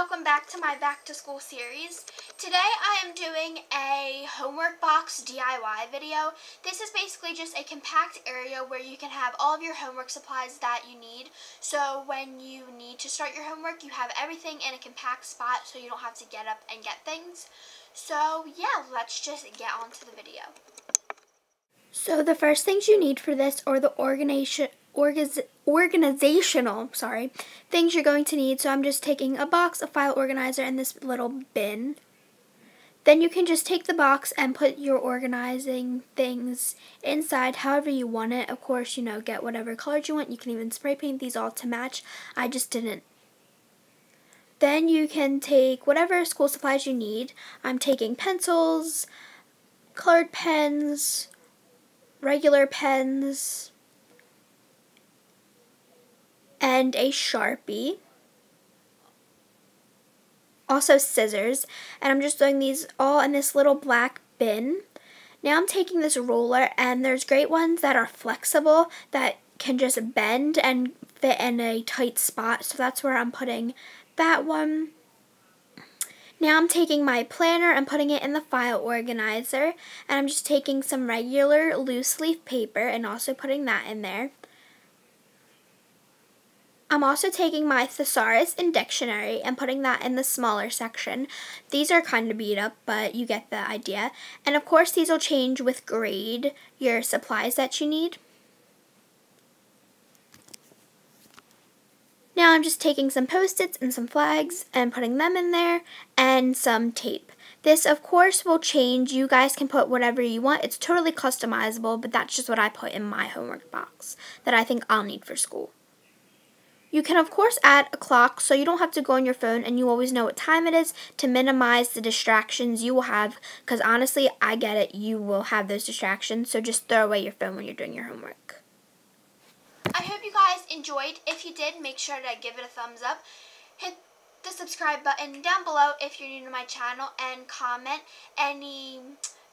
welcome back to my back to school series. Today I am doing a homework box DIY video. This is basically just a compact area where you can have all of your homework supplies that you need. So when you need to start your homework, you have everything in a compact spot so you don't have to get up and get things. So yeah, let's just get on to the video. So the first things you need for this are the organization organiz organizational, sorry, things you're going to need. So I'm just taking a box, a file organizer, and this little bin. Then you can just take the box and put your organizing things inside however you want it. Of course, you know, get whatever colors you want. You can even spray paint these all to match. I just didn't. Then you can take whatever school supplies you need. I'm taking pencils, colored pens, regular pens, and a Sharpie. Also scissors. And I'm just doing these all in this little black bin. Now I'm taking this roller and there's great ones that are flexible that can just bend and fit in a tight spot. So that's where I'm putting that one. Now I'm taking my planner and putting it in the file organizer and I'm just taking some regular loose leaf paper and also putting that in there. I'm also taking my thesaurus and dictionary and putting that in the smaller section. These are kind of beat up, but you get the idea. And of course, these will change with grade, your supplies that you need. Now I'm just taking some post-its and some flags and putting them in there and some tape. This, of course, will change. You guys can put whatever you want. It's totally customizable, but that's just what I put in my homework box that I think I'll need for school. You can of course add a clock so you don't have to go on your phone and you always know what time it is to minimize the distractions you will have because honestly I get it you will have those distractions so just throw away your phone when you're doing your homework. I hope you guys enjoyed. If you did make sure to give it a thumbs up. Hit the subscribe button down below if you're new to my channel and comment any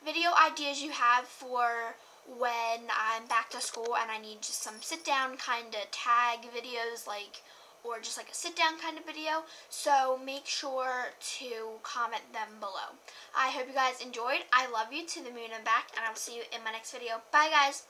video ideas you have for when I'm back to school and I need just some sit down kind of tag videos like or just like a sit down kind of video so make sure to comment them below. I hope you guys enjoyed. I love you to the moon and back and I will see you in my next video. Bye guys.